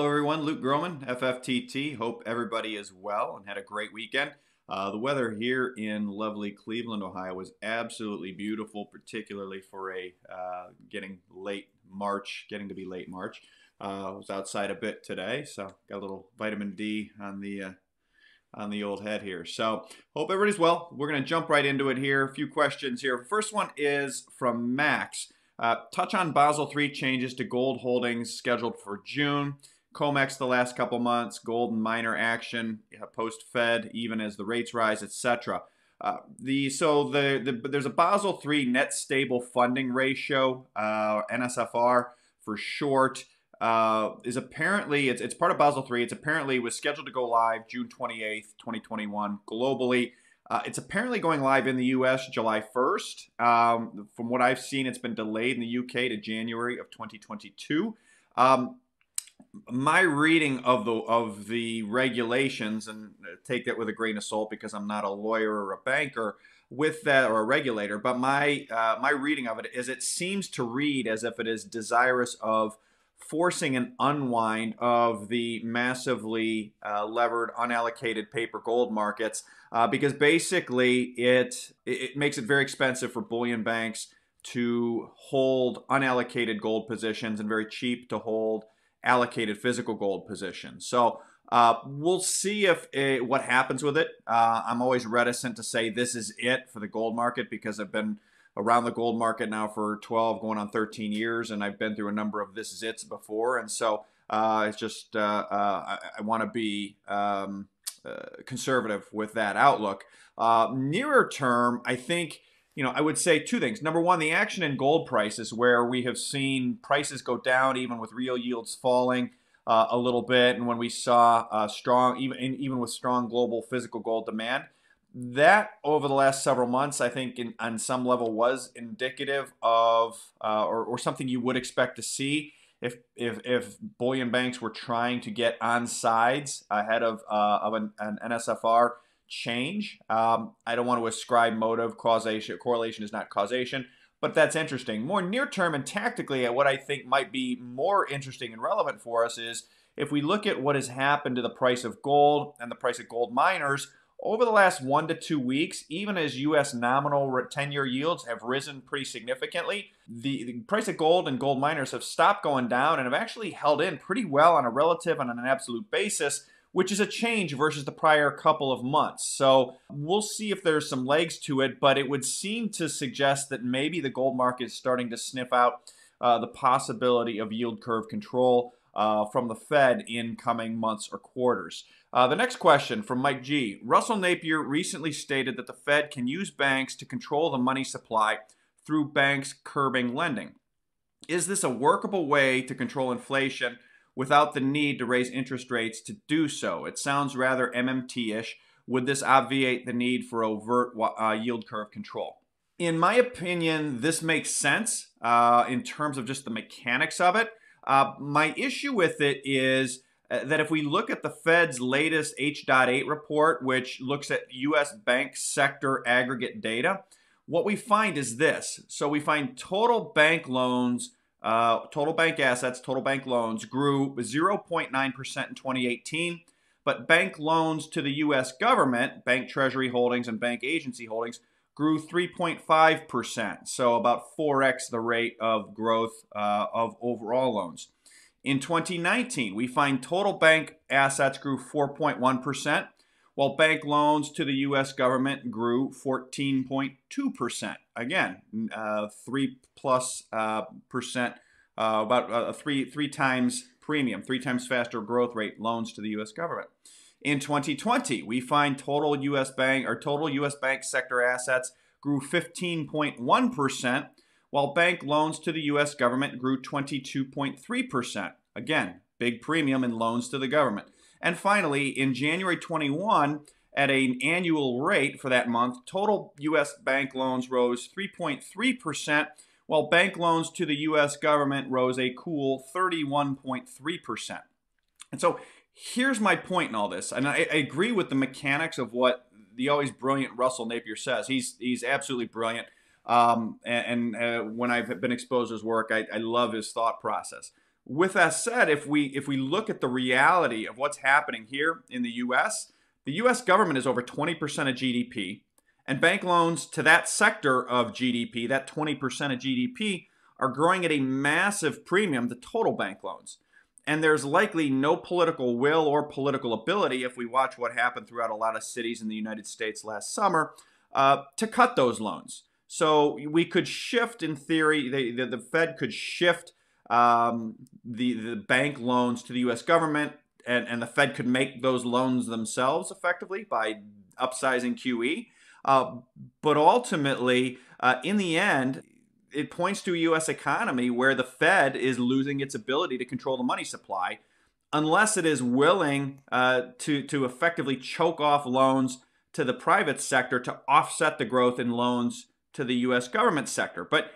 everyone. Luke Gromen, FFTT. Hope everybody is well and had a great weekend. Uh, the weather here in lovely Cleveland, Ohio, was absolutely beautiful, particularly for a uh, getting late March, getting to be late March. Uh, I was outside a bit today, so got a little vitamin D on the uh, on the old head here. So hope everybody's well. We're going to jump right into it here. A few questions here. First one is from Max. Uh, touch on Basel III changes to gold holdings scheduled for June. COMEX the last couple months, gold and miner action post Fed, even as the rates rise, etc. Uh, the so the, the there's a Basel III net stable funding ratio, uh, NSFR for short, uh, is apparently it's, it's part of Basel III. It's apparently was scheduled to go live June 28th, 2021, globally. Uh, it's apparently going live in the U.S. July 1st. Um, from what I've seen, it's been delayed in the U.K. to January of 2022. Um, my reading of the of the regulations, and take that with a grain of salt because I'm not a lawyer or a banker with that or a regulator, but my uh, my reading of it is it seems to read as if it is desirous of forcing an unwind of the massively uh, levered unallocated paper gold markets uh, because basically it it makes it very expensive for bullion banks to hold unallocated gold positions and very cheap to hold allocated physical gold position. So uh, we'll see if it, what happens with it. Uh, I'm always reticent to say this is it for the gold market because I've been around the gold market now for 12, going on 13 years, and I've been through a number of this is it before, and so uh, it's just uh, uh, I, I want to be um, uh, conservative with that outlook. nearer term, I think you know, I would say two things. Number one, the action in gold prices, where we have seen prices go down even with real yields falling uh, a little bit, and when we saw uh, strong, even even with strong global physical gold demand, that over the last several months, I think, in, on some level, was indicative of uh, or, or something you would expect to see if if if bullion banks were trying to get on sides ahead of uh, of an, an NSFR change. Um, I don't want to ascribe motive, causation, correlation is not causation, but that's interesting. More near term and tactically, what I think might be more interesting and relevant for us is if we look at what has happened to the price of gold and the price of gold miners over the last one to two weeks, even as U.S. nominal 10 year yields have risen pretty significantly, the, the, price of gold and gold miners have stopped going down and have actually held in pretty well on a relative and on an absolute basis which is a change versus the prior couple of months. So we'll see if there's some legs to it, but it would seem to suggest that maybe the gold market is starting to sniff out uh, the possibility of yield curve control uh, from the Fed in coming months or quarters. Uh, the next question from Mike G. Russell Napier recently stated that the Fed can use banks to control the money supply through banks curbing lending. Is this a workable way to control inflation? Without the need to raise interest rates to do so. It sounds rather MMT ish. Would this obviate the need for overt uh, yield curve control? In my opinion, this makes sense uh, in terms of just the mechanics of it. Uh, my issue with it is uh, that if we look at the Fed's latest H.8 report, which looks at U.S. bank sector aggregate data, what we find is this. So we find total bank loans uh, total bank assets, total bank loans grew 0.9% in 2018, but bank loans to the U.S. government, bank treasury holdings and bank agency holdings, grew 3.5%, so about 4x the rate of growth uh, of overall loans. In 2019, we find total bank assets grew 4.1%, while bank loans to the U.S. government grew 14.2%. Again, uh, three plus uh, percent, uh, about a three three times premium, three times faster growth rate loans to the U.S. government. In 2020, we find total U.S. bank or total U.S. bank sector assets grew 15.1 percent, while bank loans to the U.S. government grew 22.3 percent. Again, big premium in loans to the government. And finally, in January 21, at an annual rate for that month, total U.S. bank loans rose 3.3%, while bank loans to the U.S. government rose a cool 31.3%. And so here's my point in all this. And I, I agree with the mechanics of what the always brilliant Russell Napier says. He's, he's absolutely brilliant. Um, and, and uh, when I've been exposed to his work, I, I love his thought process. With that said, if we if we look at the reality of what's happening here in the U.S., the U.S. government is over 20% of GDP, and bank loans to that sector of GDP, that 20% of GDP, are growing at a massive premium to total bank loans. And there's likely no political will or political ability, if we watch what happened throughout a lot of cities in the United States last summer, uh, to cut those loans. So we could shift, in theory, the, the, the Fed could shift um, the, the bank loans to the US government, and, and the Fed could make those loans themselves effectively by upsizing QE. Uh, but ultimately, uh, in the end, it points to a U.S. economy where the Fed is losing its ability to control the money supply, unless it is willing uh, to to effectively choke off loans to the private sector to offset the growth in loans to the U.S. government sector. But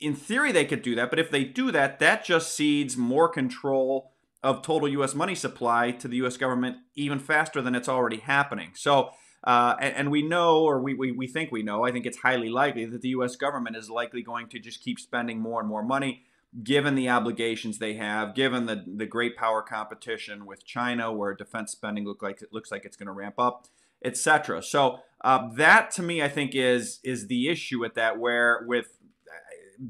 in theory, they could do that. But if they do that, that just cedes more control of total U.S. money supply to the U.S. government even faster than it's already happening. So, uh, and, and, we know, or we, we, we think we know, I think it's highly likely that the U.S. government is likely going to just keep spending more and more money, given the obligations they have, given the, the great power competition with China, where defense spending look like it looks like it's going to ramp up, etc. So uh, that to me, I think is is the issue with that, where with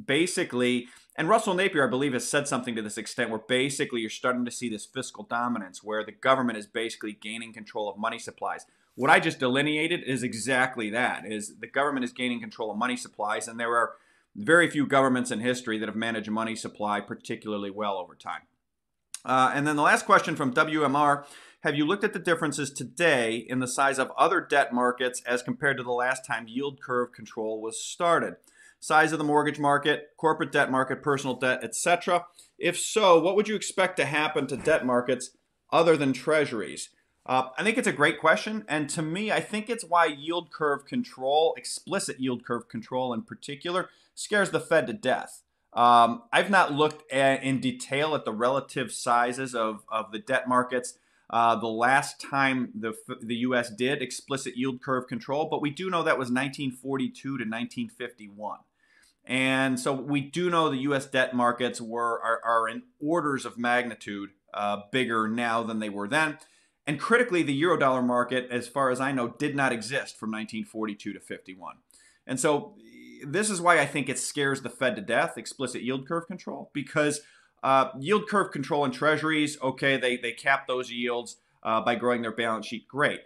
basically, and Russell Napier, I believe, has said something to this extent where basically you're starting to see this fiscal dominance where the government is basically gaining control of money supplies. What I just delineated is exactly that is the government is gaining control of money supplies and there are very few governments in history that have managed money supply particularly well over time. Uh, and then the last question from WMR Have you looked at the differences today in the size of other debt markets as compared to the last time yield curve control was started? Size of the mortgage market, corporate debt market, personal debt, etc.? If so, what would you expect to happen to debt markets other than treasuries? Uh, I think it's a great question. And to me, I think it's why yield curve control, explicit yield curve control in particular, scares the Fed to death. Um, I've not looked at, in detail at the relative sizes of, of the debt markets. Uh, the last time the, the U.S. did explicit yield curve control, but we do know that was 1942 to 1951. And so we do know the U.S. debt markets were are, are in orders of magnitude uh, bigger now than they were then. And critically, the eurodollar market, as far as I know, did not exist from 1942 to 51. And so this is why I think it scares the Fed to death, explicit yield curve control, because uh, yield curve control in treasuries, okay, they, they cap those yields uh, by growing their balance sheet, great.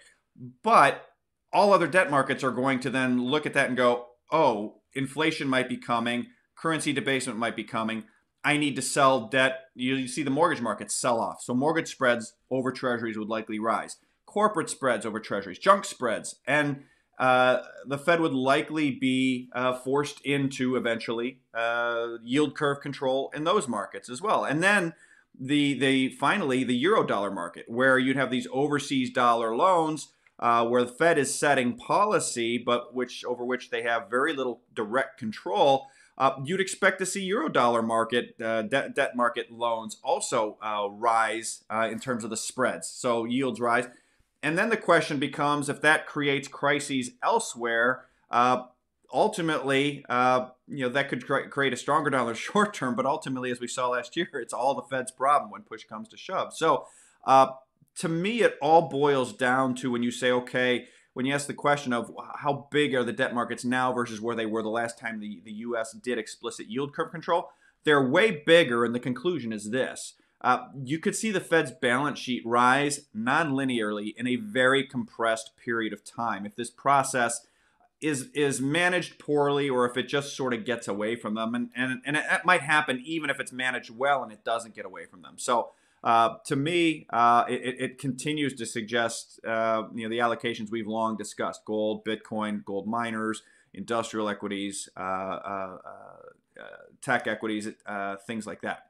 But all other debt markets are going to then look at that and go, oh, inflation might be coming, currency debasement might be coming. I need to sell debt. You, see the mortgage market sell off. So mortgage spreads over treasuries would likely rise. Corporate spreads over treasuries, junk spreads. And uh, the Fed would likely be uh, forced into eventually uh, yield curve control in those markets as well. And then the the finally the euro dollar market, where you'd have these overseas dollar loans uh, where the Fed is setting policy, but which over which they have very little direct control. Uh, you'd expect to see eurodollar market uh, debt, debt market loans also uh, rise uh, in terms of the spreads. So yields rise, and then the question becomes if that creates crises elsewhere. Uh, ultimately, you know that could create a stronger dollar short term, but ultimately, as we saw last year, it's all the Fed's problem when push comes to shove. So to me, it all boils down to when you say, okay, when you ask the question of how big are the debt markets now versus where they were the last time the, the U.S. did explicit yield curve control, they're way bigger. And the conclusion is this. Uh, you could see the Fed's balance sheet rise non-linearly in a very compressed period of time. If this process is is managed poorly or if it just sort of gets away from them, and, and, and it, it might happen even if it's managed well and it doesn't get away from them. So uh, to me, uh, it, it, continues to suggest uh, you know the allocations we've long discussed: gold, Bitcoin, gold miners, industrial equities, uh, uh, tech equities, things like that.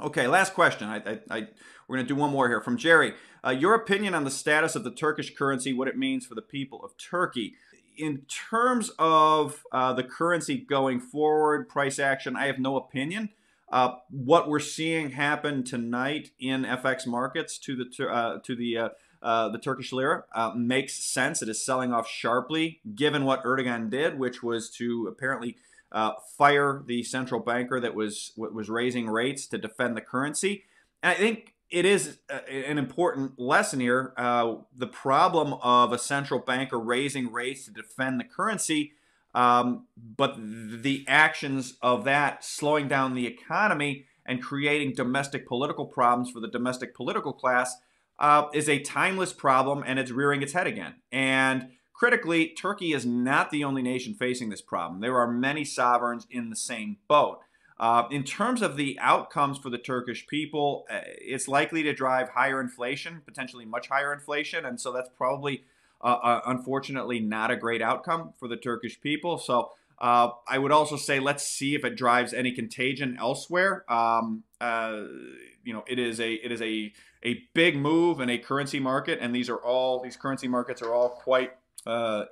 Okay, last question. I, I, I we're going to do one more here from Jerry. your opinion on the status of the Turkish currency, what it means for the people of Turkey. In terms of the currency going forward, price action, I have no opinion. Uh, what we're seeing happen tonight in FX markets to the uh, to the uh, uh, the Turkish lira uh, makes sense. It is selling off sharply, given what Erdogan did, which was to apparently uh, fire the central banker that was was raising rates to defend the currency. And I think it is an important lesson here. The problem of a central banker raising rates to defend the currency, um, but the actions of that slowing down the economy and creating domestic political problems for the domestic political class uh, is a timeless problem and it's rearing its head again. And critically, Turkey is not the only nation facing this problem. There are many sovereigns in the same boat. Uh, in terms of the outcomes for the Turkish people, uh, it's likely to drive higher inflation, potentially much higher inflation, and so that's probably, uh, uh unfortunately, not a great outcome for the Turkish people. So uh, I would also say let's see if it drives any contagion elsewhere. Um, uh, you know, it is a it is a a big move in a currency market, and these are all these currency markets are all quite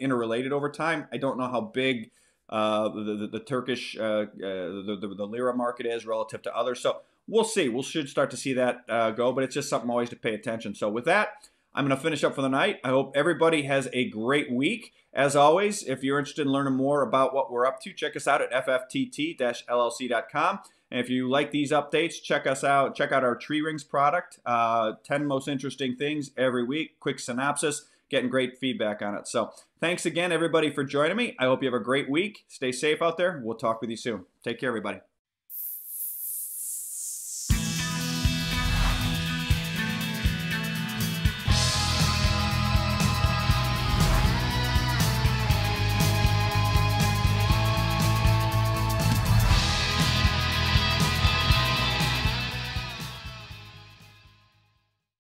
interrelated over time. I don't know how big uh, the, the, the, Turkish, uh, uh, the, the, the, lira market is relative to others. So we'll see. We will should start to see that uh, go, but it's just something always to pay attention. So with that, I'm going to finish up for the night. I hope everybody has a great week. As always, if you're interested in learning more about what we're up to, check us out at fftt-llc.com. And if you like these updates, check us out. Check out our Tree Rings product. Uh, 10 most interesting things every week. Quick synopsis getting great feedback on it. So thanks again, everybody, for joining me. I hope you have a great week. Stay safe out there. We'll talk with you soon. Take care, everybody.